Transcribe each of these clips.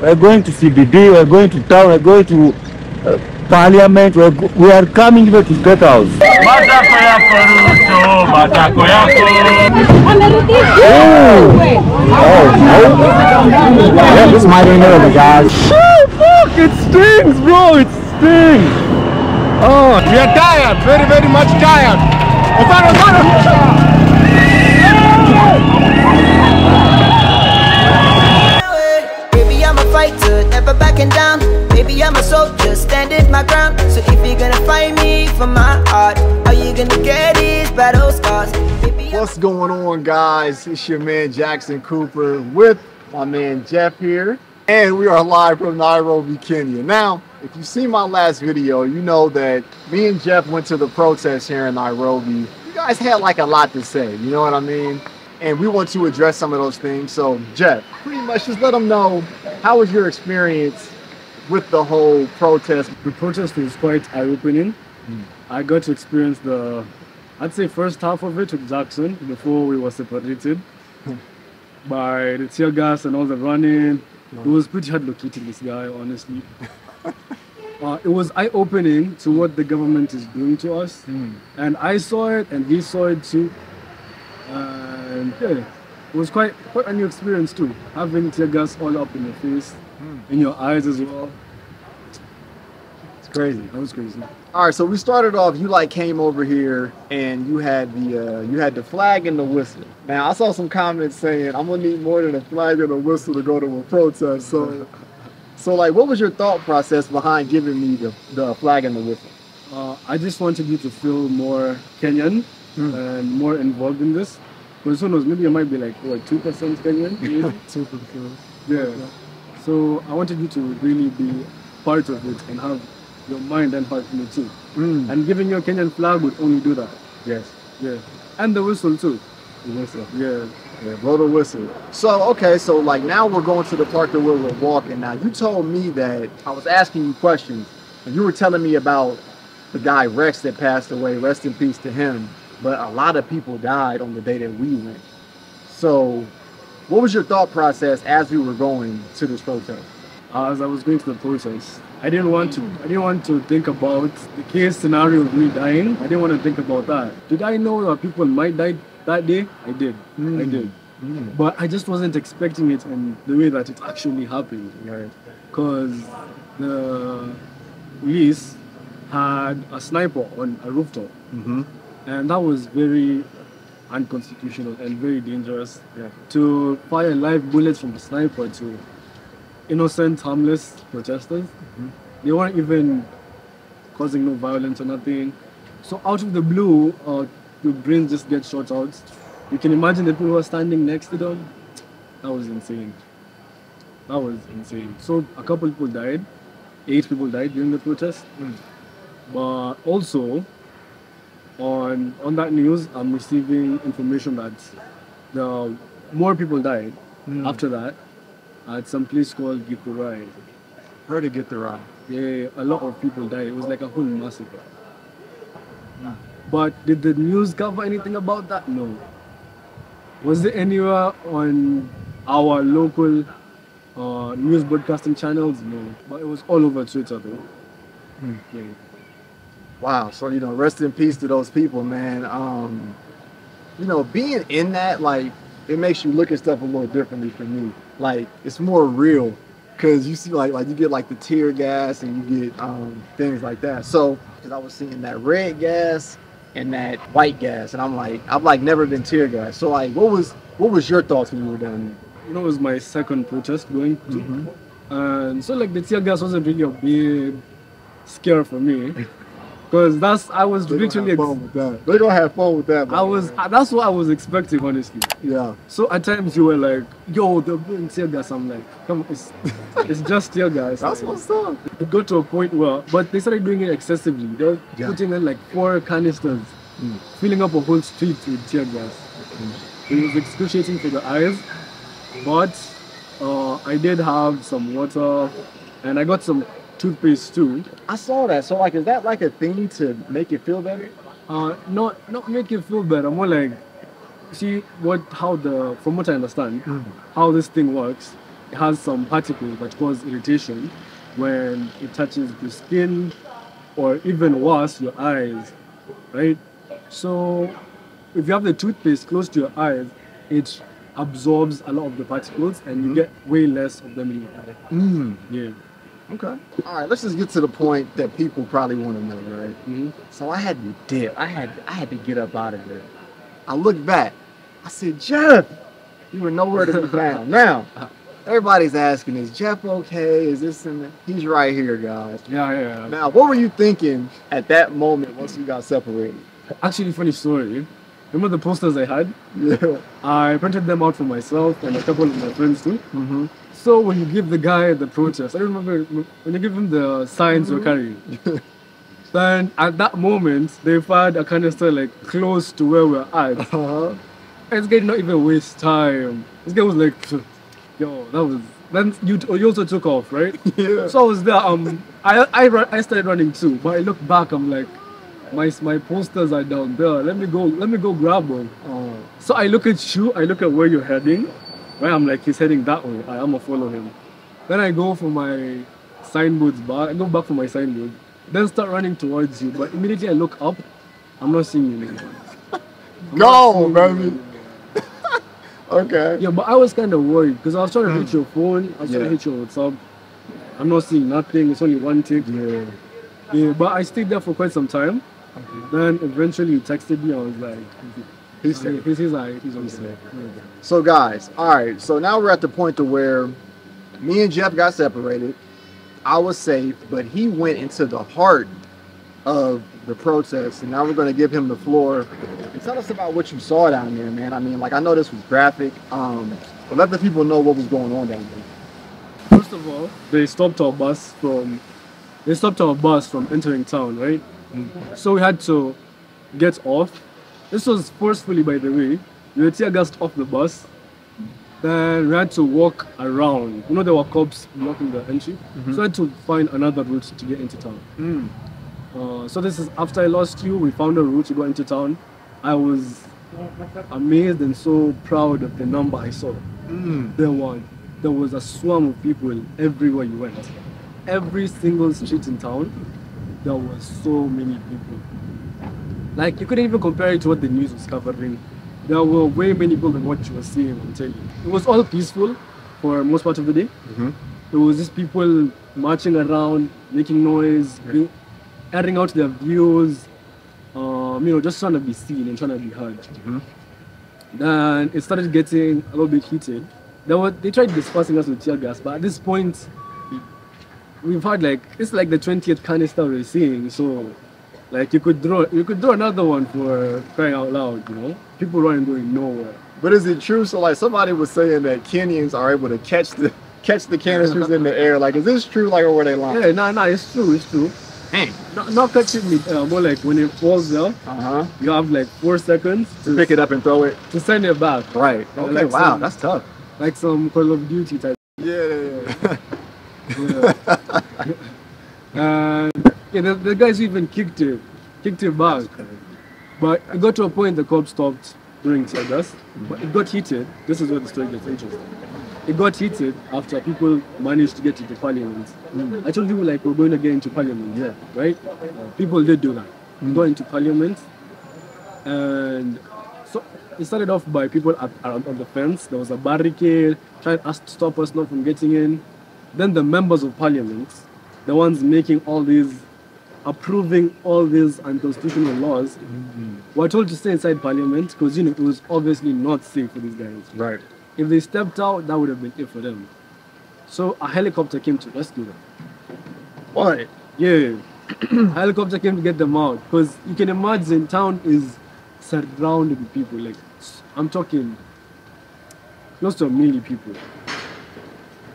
we're going to CBD, we're going to town, we're going to uh, parliament, we're, go- we are coming here to State House. Matako yako Ruto, matako yako. Yeah, this is my neighborhood, guys. Look, it stings, bro. It stings. Oh, we are tired. Very, very much tired. I'm a soldier, standing my ground. So if you're gonna fight me for my heart, are you gonna get these battle scars? What's going on, guys? It's your man Jackson Cooper with my man Jeff here, and we are live from Nairobi, Kenya. Now, if you see my last video, you know that me and Jeff went to the protest here in Nairobi. You guys had like a lot to say, you know what I mean? And we want to address some of those things. So, Jeff, pretty much just let them know how was your experience with the whole protest? The protest was quite eye-opening. Hmm. I got to experience the, I'd say first half of it with Jackson before we were separated hmm. by the tear gas and all the running. Hmm. It was pretty hard locating this guy, honestly. uh, it was eye-opening to what the government is doing to us, and I saw it, and he saw it too. And yeah, it was quite quite a new experience too, having tear gas all up in your face, in your eyes as well. It's crazy. That was crazy. All right, so we started off. You like came over here and you had the uh, you had the flag and the whistle. Now I saw some comments saying I'm gonna need more than a flag and a whistle to go to a protest. So, so like, what was your thought process behind giving me the, the flag and the whistle? Uh, I just wanted you to feel more Kenyan and more involved in this. Because who knows, maybe I might be like, what, 2% Kenyan? maybe? Super cool. yeah. So I wanted you to really be part of it and have your mind and heart in it too. Mm. And giving your Kenyan flag would only do that. Yes, Yeah. And the whistle too. the whistle. Yeah. Yeah, blow the whistle. So okay, so like now we're going to the park that we're walking. Now you told me that I was asking you questions, and you were telling me about the guy Rex that passed away. Rest in peace to him. But a lot of people died on the day that we went. So, what was your thought process as we were going to this protest? As I was going through the process. I didn't want to. I didn't want to think about the case scenario of me dying. I didn't want to think about that. Did I know that people might die that day? I did. I Mm. did. But I just wasn't expecting it in the way that it actually happened. Right. Because the police had a sniper on a rooftop, Mm-hmm. and that was very unconstitutional and very dangerous Yeah. to fire live bullets from a sniper to innocent, harmless protesters. Mm-hmm. They weren't even causing no violence or nothing. So out of the blue, uh, your brains just get shot out. You can imagine the people who are standing next to them. That was insane. That was insane. So a couple people died. Eight people died during the protest. Mm. But also, on on that news, I'm receiving information that the more people died mm. after that at some place called Githurai. Heard to get the ride. Yeah, a lot of people died. It was like a whole massacre. But did the news cover anything about that? No. Was it anywhere on our local uh, news broadcasting channels? No. But it was all over Twitter though. Yeah. Wow. So you know, rest in peace to those people, man. Um, you know, being in that, like, it makes you look at stuff a little differently for me. Like, it's more real because you see, like, like you get like the tear gas and you get um, things like that. So, because I was seeing that red gas and that white gas, and I'm like, I've like never been tear gas. So, like, what was what was your thoughts when you were down You know, it was my second protest going to. And so like the tear gas wasn't really a big scare for me. Because that's I was there? literally They're gonna have fun with that. They're gonna have fun with that. I was that's what I was expecting honestly. yeah. So at times you were like, yo, they're blowing tear gas. I'm like, come on, it's, it's just tear gas. That's what's up. It got to a point where, but they started doing it excessively. They were Yeah. putting in like four canisters, filling up a whole street with tear gas. It was excruciating for the eyes, but uh, I did have some water, and I got some toothpaste too. I saw that. So, like, is that like a thing to make it feel better? Uh, not not make you feel better, more like see what how the from what I understand, how this thing works It has some particles that cause irritation when it touches your skin or even worse, your eyes, right? So if you have the toothpaste close to your eyes, it absorbs a lot of the particles and you get way less of them in your eye. Mm. Yeah. Okay. All right. Let's just get to the point that people probably want to know, right? Mhm. So I had to dip. I had I had to get up out of there. I looked back. I said, Jeff, you were nowhere to be found. Now, everybody's asking, is Jeff okay? Is this and that? He's right here, guys. Yeah, yeah, yeah. Now, what were you thinking at that moment once you got separated? Actually, funny story. Remember the posters I had? Yeah. I printed them out for myself and a couple of my friends too. Mm-hmm. So when you give the guy the protest, I remember when you give him the signs you're carrying. then at that moment, they fired a canister like close to where we're at. Uh-huh. And this guy did not even waste time. This guy was like, yo, that was. Then you, you also took off, right? Yeah. So I was there. Um, I I I started running too, but I look back. I'm like, my my posters are down there. Let me go. Let me go grab one. Oh. So I look at you, I look at where you're heading, right? I'm like, he's heading that way. I am gonna follow him. Then I go for my signboards back. I go back for my signboard. Then start running towards you. But immediately I look up, I'm not seeing you anymore. Go, baby. Okay. Yeah, but I was kind of worried because I was trying to hit mm. your phone. I was trying to hit your WhatsApp. I'm not seeing nothing. It's only one tick. Yeah. Yeah, but I stayed there for quite some time. Then eventually you texted me. I was like, He's he's, he's, he's, like, he's okay. safe. So guys, all right. So now we're at the point to where me and Jeff got separated. I was safe, but he went into the heart of the protest, and now we're going to give him the floor and tell us about what you saw down there, man. I mean, like I know this was graphic, um, but let the people know what was going on down there. First of all, they stopped our bus from they stopped our bus from entering town, right? So we had to get off. This was forcefully, by the way. We were tear gassed off the bus. Then we had to walk around. You know there were cops blocking the entry, mm-hmm. so I had to find another route to get into town. Mm. Uh, so this is after I lost you. We found a route to go into town. I was amazed and so proud of the number I saw. Mm. There was there was a swarm of people everywhere you went. Every single street in town, there was so many people. Like you couldn't even compare it to what the news was covering. There were way many people than what you were seeing on TV. It was all peaceful for most part of the day. There was just people marching around, making noise, bring- airing out their views, um, you know, just trying to be seen and trying to be heard. Then it started getting a little bit heated. They were they tried dispersing us with tear gas, but at this point, we've had like it's like the 20th canister we're seeing. So, like you could draw you could draw another one for crying out loud. You know, people running going nowhere. But is it true? So like somebody was saying that Kenyans are able to catch the catch the canisters in the air. Like, is this true? Like, or were they lying? Yeah, nah, nah, it's true, it's true. Dang. Not, not catching me, uh, more like when it falls down, Uh huh. you have like four seconds to, Pick it up and throw it. to send it back. Right. Yeah, Okay. like wow, some- that's tough. Like some Call of Duty type. Yeah. yeah, Yeah. and yeah, the, the guys even kicked it, kicked it back. But it got to a point the cops stopped doing tear gas. But it got heated. This is where the story gets interesting. It got heated after people managed to get into parliament. Mm. I told you like we're going to get into parliament, yeah, right? People did do that. Mm. Got into parliament, and so it started off by people at, around on the fence. There was a barricade trying to stop us not from getting in. Then the members of parliament, the ones making all these, approving all these unconstitutional laws, mm-hmm. were told to stay inside parliament because you know it was obviously not safe for these guys. Right. If they stepped out, that would have been it for them. So a helicopter came to rescue them. What? Yeah, helicopter came to get them out because you can imagine town is surrounded with people. Like I'm talking close to a million people.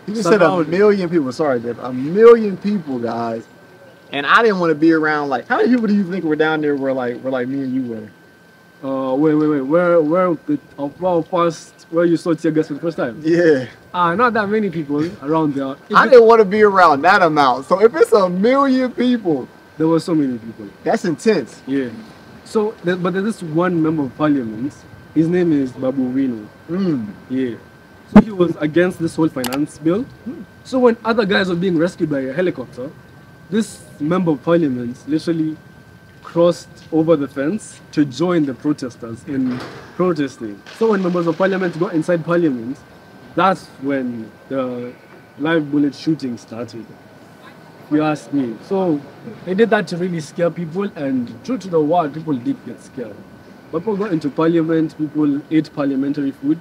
You just said a million people. Sorry, Deb. A million people, guys. And I didn't want to be around. Like, how many people do you think were down there? Were like, were like me and you were? Uh, wait, wait, wait. Where, where, the, uh, first, where you saw tear gas for the first time? Yeah. Ah, not that many people around there. If I it- didn't want to be around that amount. So if it's a million people, there were so many people. that's intense. Yeah. So, but there's this one member of parliament. His name is Babu Owino. Mm. Yeah. So he was against this whole finance bill. So when other guys were being rescued by a helicopter, this member of parliament literally crossed over the fence to join the protesters in protesting. So when members of parliament got inside parliament, that's when the live bullet shooting started. You ask me. So they did that to really scare people and true to the word, people did get scared. People got into parliament, people ate parliamentary food.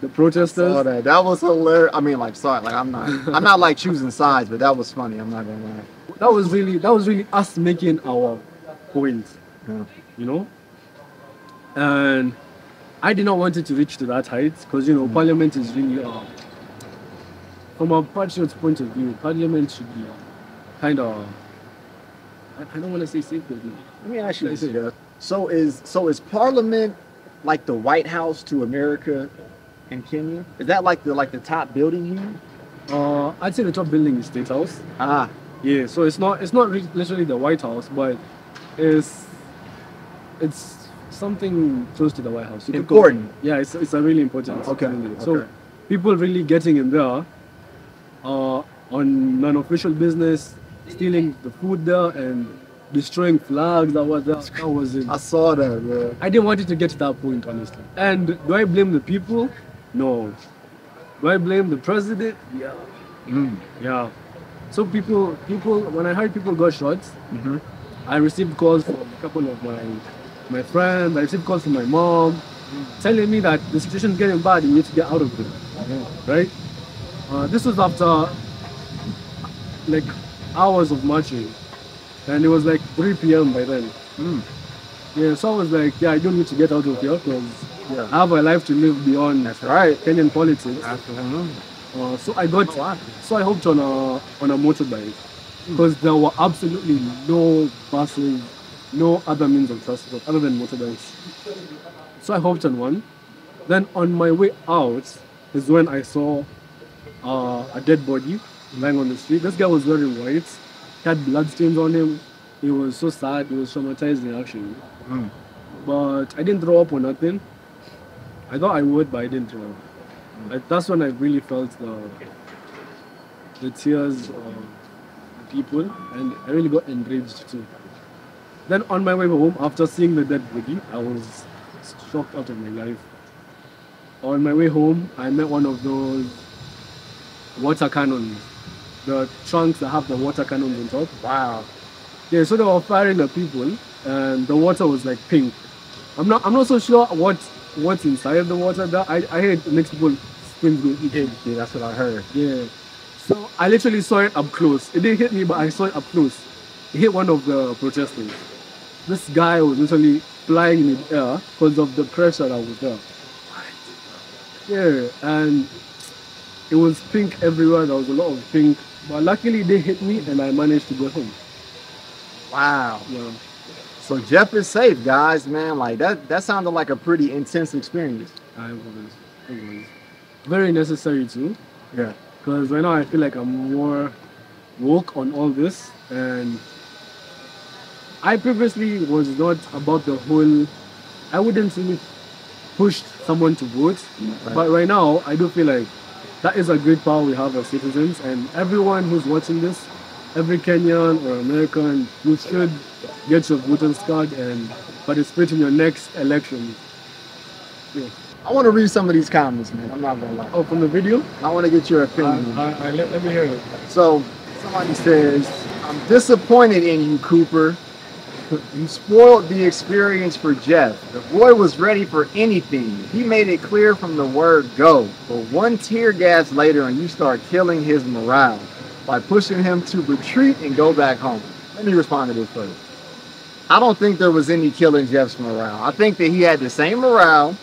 The protesters Saw that. That was hilarious. I mean, like, sorry, like I'm not, I'm not like choosing sides, but that was funny. I'm not gonna lie. that was really that was really us making our point Yeah. you know and i did not want it to reach to that height because you know parliament is really uh, from a patriot's point of view parliament should be kind of I, I don't want to say sacred no. Let me ask you this, So is so is Parliament like the White House to America and Kenya? Is that like the like the top building here? uh i'd say the top building is state house Ah, yeah so it's not it's not literally the white house but it's it's something close to the white house You Important. yeah it's, it's a really important Okay, building. so people really getting in there uh, on non-official business, stealing the food there and destroying flags that was there. That was it. I saw that, bro. I didn't want it to get to that point, honestly. And do I blame the people? No. Do I blame the president? Yeah. Mm. Yeah. So people, people, when I heard people got shot, Mhm. I received calls from a couple of my my friends. I received calls from my mom, telling me that the situation is getting bad. You need to get out of here, right? Uh, this was after like hours of marching, and it was like 3 p.m. by then. Mm. Yeah, so I was like, yeah, I don't need to get out of here because Yeah. I have a life to live beyond That's right. Kenyan politics. Absolutely. Uh, so I got, so I hopped on a on a motorbike because there were absolutely no buses, no other means of transport other than motorbikes. So I hopped on one. Then on my way out is when I saw uh, a dead body lying on the street. This guy was wearing white, he had bloodstains on him. He was so sad. He was traumatizing actually. Mm. But I didn't throw up or nothing. I thought I would, but I didn't throw up. Like, that's when I really felt the the tears of people, and I really got enraged too. Then on my way home, after seeing the dead body, I was shocked out of my life. On my way home, I met one of those water cannons, the trunks that have the water cannons on top. Wow. Yeah, so they were firing at people, and the water was like pink. I'm not, I'm not so sure what what's inside the water. That I, I heard next people skin go itchy. Yeah, that's what I heard. Yeah. So I literally saw it up close. It didn't hit me, but I saw it up close. It hit one of the protesters. This guy was literally flying in the air because of the pressure that was there. Yeah, and it was pink everywhere. There was a lot of pink. But luckily they hit me and I managed to go home. Wow. Yeah. So Jeff is safe, guys, man. Like that that sounded like a pretty intense experience. I was, I was. Very necessary too. Yeah. Because right now I feel like I'm more woke on all this and I previously was not about the whole I wouldn't really push someone to vote. Right. But right now I do feel like that is a great power we have as citizens and everyone who's watching this, every Kenyan or American, you should get your voter's card and participate in your next election. Yeah. I want to read some of these comments, man. I'm not gonna lie. Oh, from the video? I want to get your opinion. uh, uh, let, let me hear it. So somebody says, I'm disappointed in you, Cooper. You spoiled the experience for Jeff. The boy was ready for anything. He made it clear from the word go. But one tear gas later and you start killing his morale by pushing him to retreat and go back home. Let me respond to this first. I don't think there was any killing Jeff's morale. I think that he had the same morale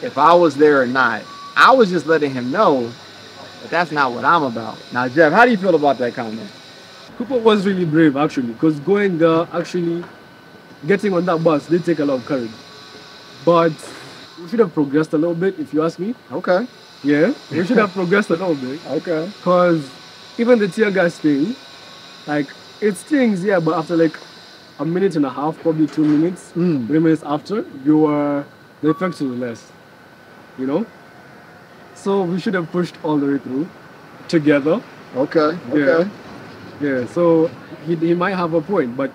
if I was there or not. I was just letting him know but that's not what I'm about. Now, Jeff, how do you feel about that comment? Cooper was really brave actually, because going there, actually getting on that bus did take a lot of courage. But we should have progressed a little bit, if you ask me. Okay. Yeah, we should have progressed a little bit. Okay. Because even the tear gas thing, like it stings, yeah, but after like a minute and a half, probably two minutes, Mm. three minutes after, you were the effects were less. You know? So we should have pushed all the way through together. Okay. Yeah. Okay. Yeah, so he, he might have a point, but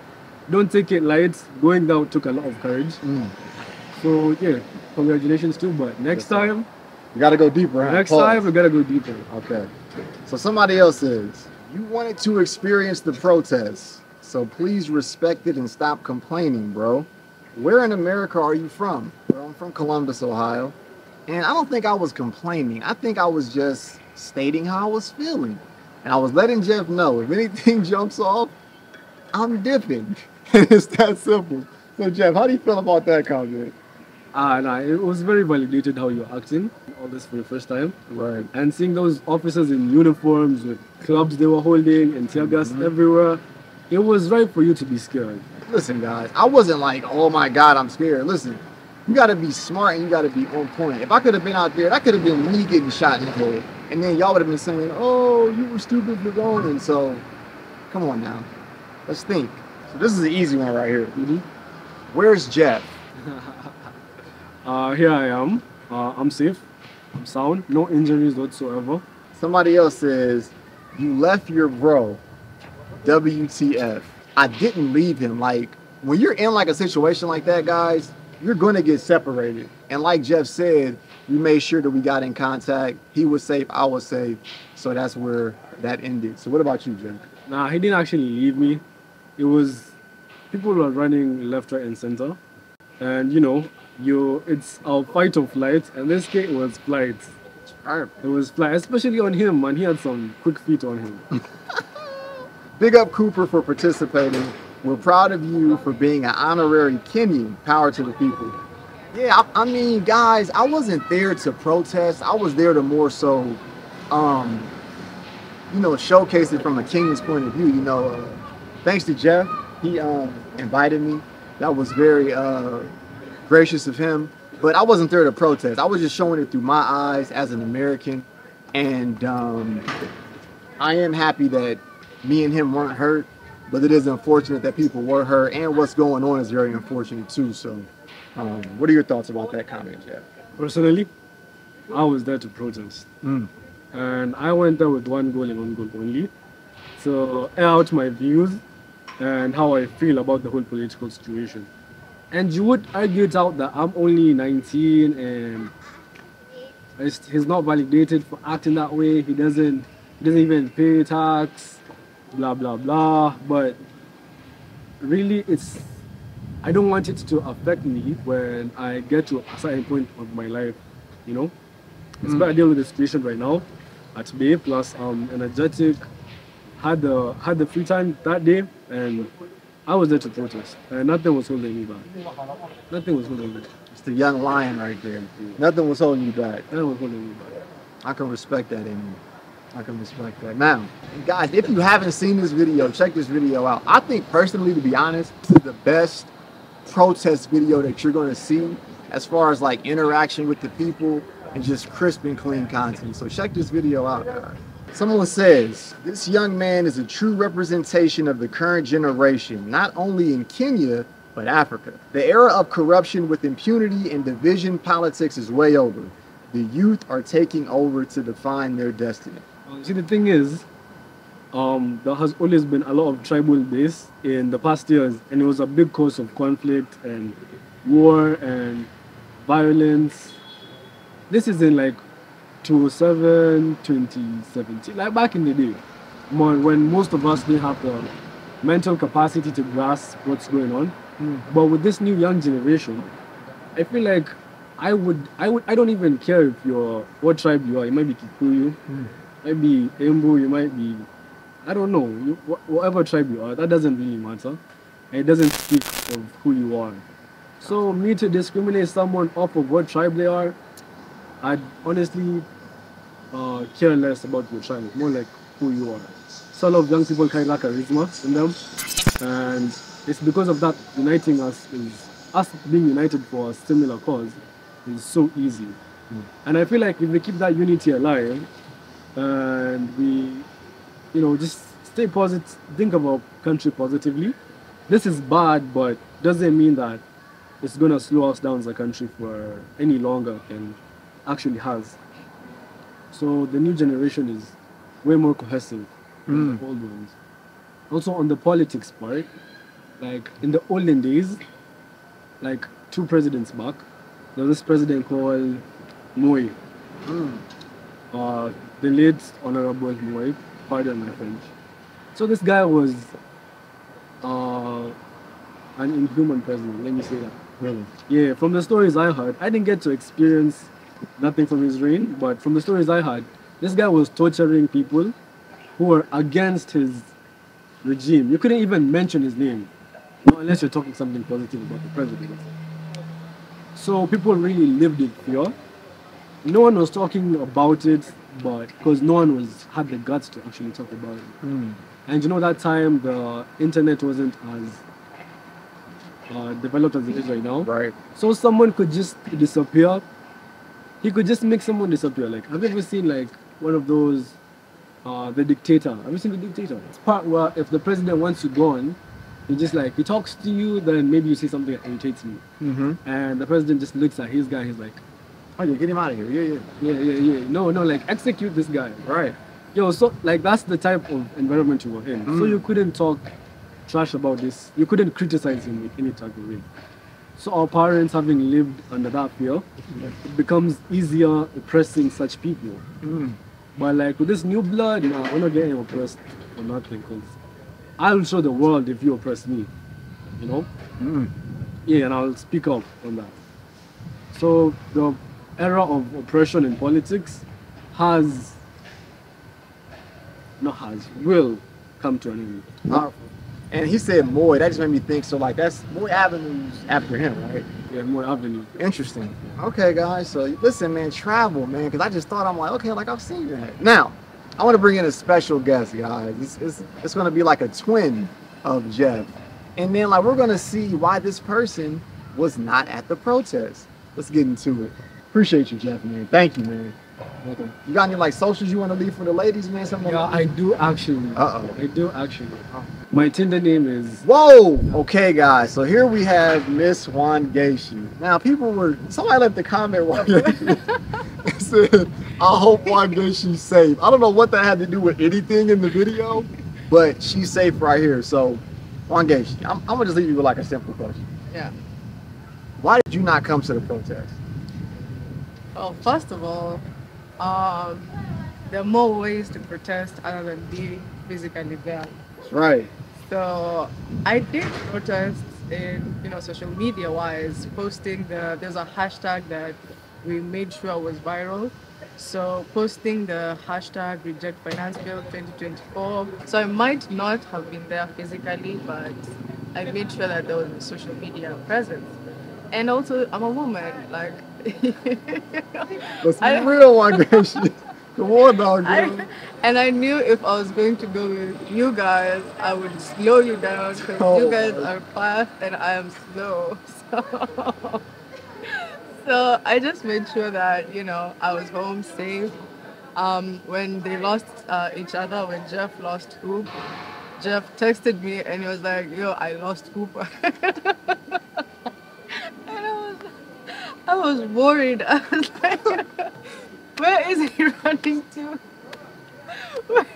don't take it light. Going down took a lot of courage. Mm. So yeah, congratulations too. But next Yes, time, You got to go deeper. huh? next Pause. time we gotta go deeper. Okay. So somebody else says, you wanted to experience the protests, so please respect it and stop complaining, bro. Where in America are you from? Well, I'm from Columbus, Ohio. And I don't think I was complaining. I think I was just stating how I was feeling. And I was letting Jeff know if anything jumps off, I'm dipping. it's that simple. So Jeff, how do you feel about that comment? Ah, nah, it was very validated how you're acting. All this for the first time. Right. and seeing those officers in uniforms with clubs they were holding and tear gas Mm-hmm. everywhere, it was right for you to be scared. Listen, guys, I wasn't like, oh my God, I'm scared. Listen, you got to be smart and you got to be on point. If I could have been out there, that could have been me getting shot in the head. And then y'all would have been saying, oh, you were stupid for going. And so, come on now. Let's think. So, this is the easy one right here. Mhm. Where's Jeff? Uh, here I am. Uh, I'm safe. I'm sound. No injuries whatsoever. Somebody else says, you left your bro. WTF. I didn't leave him. Like, when you're in like a situation like that, guys, you're going to get separated. And like Jeff said, we made sure that we got in contact. He was safe, I was safe. So that's where that ended. So what about you, Jeff? Nah, he didn't actually leave me. It was people were running left, right, and center, and you know, you it's our fight or flight, and this case was flight. It was flight, especially on him, man. He had some quick feet on him. Big up Cooper for participating. We're proud of you for being an honorary Kenyan. Power to the people. Yeah, I, I mean, guys, I wasn't there to protest. I was there to more so, um, you know, showcase it from a Kenyan's point of view. You know, uh, thanks to Jeff, he um, invited me. That was very uh, gracious of him. But I wasn't there to protest. I was just showing it through my eyes as an American. And um, I am happy that me and him weren't hurt, but it is unfortunate that people were hurt, and what's going on is very unfortunate too. So, um, what are your thoughts about that comment, Jeff? Personally, I was there to protest. Mm. And I went there with one goal and one goal only. To air out my views and how I feel about the whole political situation. And you would argue it out that I'm only 19 and he's not validated for acting that way. He doesn't, he doesn't even pay tax, blah, blah, blah. But really, it's I don't want it to affect me when I get to a certain point of my life, you know. It's mm. better deal with the situation right now at bay. Plus, I'm energetic. Had the had the free time that day, and I was there to protest, and nothing was holding me back. Nothing was holding me. back. It's the young lion right there. Nothing was holding you back. Nothing was holding me back. I can respect that in you. I can respect that. Now, guys, if you haven't seen this video, check this video out. I think personally, to be honest, this is the best protest video that you're to see as far as like interaction with the people and just crisp and clean content. So check this video out, guys. Someone says, this young man is a true representation of the current generation, not only in Kenya, but Africa. The era of corruption with impunity and division politics is way over. The youth are taking over to define their destiny. See, the thing is, um, there has always been a lot of tribal base in the past years, and it was a big cause of conflict and war and violence. This is in like 2007, 2017, like back in the day, when most of us didn't have the mental capacity to grasp what's going on. But with this new young generation, I feel like I would, I would, I don't even care if you're what tribe you are. You might be Kikuyu, might be Embu, you might be, I don't know, you, wh- whatever tribe you are. That doesn't really matter. And it doesn't speak of who you are. So me to discriminate someone off of what tribe they are, I'd honestly uh, care less about your tribe. It's more like who you are. So a lot of young people carry that charisma in them, and it's because of that uniting us is us being united for a similar cause is so easy. And I feel like if we keep that unity alive, and we, you know, just stay positive, think about country positively. This is bad, but doesn't mean that it's gonna slow us down as a country for any longer and actually has. So the new generation is way more cohesive than the old ones. Also on the politics part, like in the olden days, like two presidents back, there was this president called Moi. Uh, the late Honorable Moi, pardon my French. So this guy was uh, an inhuman president, let me say that. Really? Yeah, from the stories I heard, I didn't get to experience nothing from his reign, but from the stories I heard, this guy was torturing people who were against his regime. You couldn't even mention his name, unless you're talking something positive about the president. So people really lived in fear. No one was talking about it, but because no one was had the guts to actually talk about it. And you know that time the internet wasn't as uh, developed as it is right now. Right. So someone could just disappear. He could just make someone disappear. Like, have you ever seen like one of those, uh, the dictator? Have you seen the dictator? It's part where if the president wants you gone, he just like he talks to you, then maybe you say something that irritates me, Mm-hmm. and the president just looks at his guy. He's like, Oh, yeah, get him out of here. Yeah, yeah. yeah, yeah, yeah. No, no, like execute this guy. Right. Yo, so like that's the type of environment you were in. So Mm. you couldn't talk trash about this. You couldn't criticize him in any type of way. So our parents, having lived under that fear, it becomes easier oppressing such people. Mm. But like with this new blood, nah, we're not getting oppressed or nothing. Cause I'll show the world if you oppress me. You know? Mm. Yeah, and I'll speak up on that. So the era of oppression in politics has, not has, will come to an end. Powerful. And he said Moi. That just made me think. So like that's Moi Avenue's after him, right? Yeah, more avenues. Interesting. Okay, guys. So listen, man, travel, man, because I just thought I'm like, okay, like I've seen that. Now, I want to bring in a special guest, guys. It's, it's, it's going to be like a twin of Jeff, and then like we're going to see why this person was not at the protest. Let's get into it. Appreciate you, Jeff, man. Thank you, man. Welcome. You got any like socials you want to leave for the ladies, man? Something. Yeah, I do actually. Uh-oh. I do actually. My Tinder name is Whoa! Okay, guys. So here we have Miss Wangeshi. Now, people were somebody left a comment Gacy said, "I hope Wangeshi's safe." I don't know what that had to do with anything in the video, but she's safe right here. So, Wangeshi, I'm, I'm gonna just leave you with like a simple question. Yeah. Why did you not come to the protest? Well, first of all, um, there are more ways to protest other than being physically there. Right. So I did protest in, you know, social media wise, posting the, there's a hashtag that we made sure was viral. So posting the hashtag reject finance bill 2024. So I might not have been there physically, but I made sure that there was a social media presence. And also I'm a woman, like Let's be real, Wangeshi. Come on, dog. I, and I knew if I was going to go with you guys, I would slow you down because Oh. you guys are fast and I am slow. So, so I just made sure that you know I was home safe. Um, when they lost uh, each other, when Jeff lost Coop, Jeff texted me and he was like, "Yo, I lost Coop," and I was, I was worried. I was like, "Where is he running to?"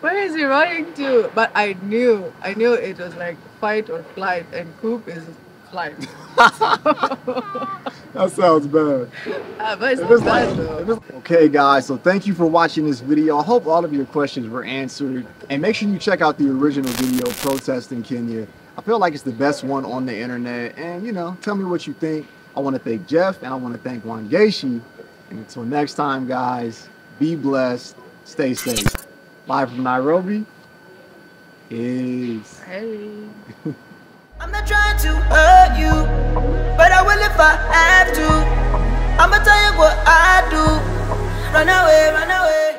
Where is he running to? But I knew, I knew it was like fight or flight, and Coop is flight. That sounds bad. Uh, but it's If not it's like- bad though. Okay, guys, so thank you for watching this video. I hope all of your questions were answered. And make sure you check out the original video, Protest in Kenya. I feel like it's the best one on the internet. And, you know, tell me what you think. I want to thank Jeff and I want to thank Wangeshi. And until next time, guys, be blessed. Stay safe. Live from Nairobi. Peace. Hey. I'm not trying to hurt you, but I will if I have to. I'ma tell you what I do. Run away, run away.